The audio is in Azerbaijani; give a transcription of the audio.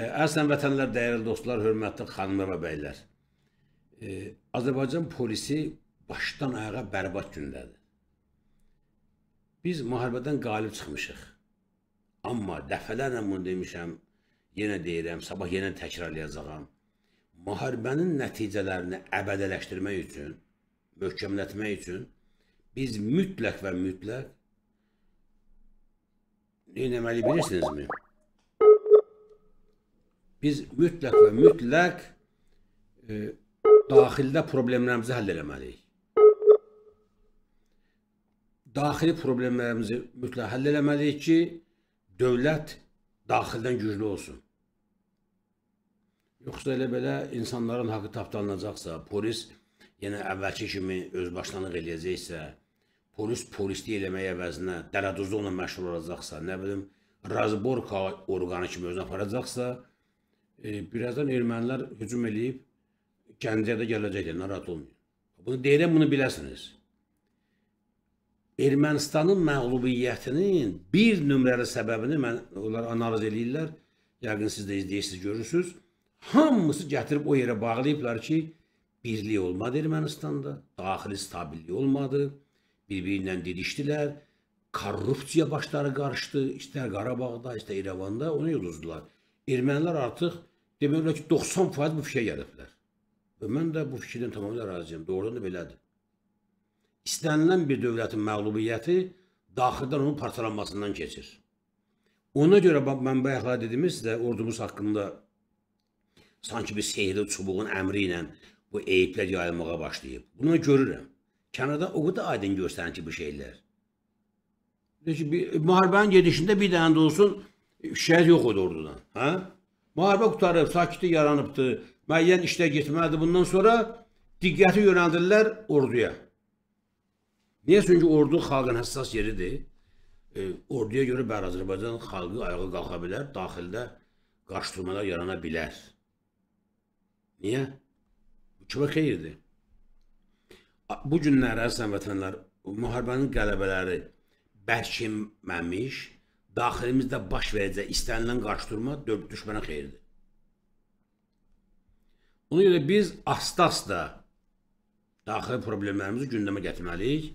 Əslən vətənlər, dəyərli dostlar, hörmətli xanımlar və bəylər. E, Azərbaycan polisi başdan ayağa bərbad gündədir. Biz müharibədən qalib çıxmışıq. Amma dəfələrlə bunu demişəm, yenə deyirəm, sabah yenə təkrarlayacağam. Müharibənin nəticələrini əbədələşdirmək üçün, möhkəmlətmək üçün biz mütləq və mütləq nə etməli bilirsinizmi? Biz mütləq və mütləq e, daxildə problemlərimizi həll eləməliyik. Daxili problemlərimizi mütləq həll eləməliyik ki, dövlət daxildən güclü olsun. Yoxsa elə belə insanların haqqı tapdalanacaqsa, polis yenə əvvəlki kimi özbaşlanıq eləyəcəksə, polis polislik eləmək əvəzinə dələduzluqla məşğul olacaqsa, nə bilim, razborka orqanı kimi özünə aparacaqsa, e, birazdan ermənilər hücum eləyib Gəncəyə də gələcəklər, narahat olmayın. Bunu deyirəm, bunu biləsiniz. Ermənistanın məğlubiyyətinin bir nömrəli səbəbini mən onlar analiz eləyirlər. Yəqin siz də izləyirsiniz, görürsüz. Hamısı gətirib o yerə bağlayıblar ki, birlik olmadı Ermənistanda, daxili stabillik olmadı, bir-birindən didişdilər, korrupsiya başları qarışdı, istər Qarabağda, istər İrəvanda, onu yuduzdular. Ermənilər artıq demək olar ki, 90% bu fikrə gəliblər. Və mən də bu fikirdən tamamilə razıyam. Doğrudan da belədir. İstənilən bir dövlətin məğlubiyyəti daxildən onun parçalanmasından keçir. Ona görə mən bayaqlar dediyimiz sizə ordumuz haqqında sanki bir sehirli çubuğun əmri ilə bu eyiblər yayılmağa başlayıb. Bunu görürəm. Kənarda o qədər aydın göstərir ki, bu şeylər. Ki, bir, müharibənin gedişində bir dənə də olsun şəhid yox idi ordudan. Hə? Müharibə qutarıb, sakitlik yaranıbdır, müəyyən işlər getməlidir. Bundan sonra diqqəti yönəldirlər orduya. Niyə? Çünki ordu xalqın həssas yeridir. E, orduya görə bəli Azərbaycan xalqı ayağa qalxa bilər, daxildə qarşıdurmalar yarana bilər. Niyə? Bu kimə xeyirdir? Bu günlər əzizən vətənlər, müharibənin qələbələri bərkinməmiş, daxilimizdə baş verəcək istənilən qarşıdurma düşmənə xeyirdir. Ona görə biz asta-asta daxili problemlərimizi gündəmə gətirməliyik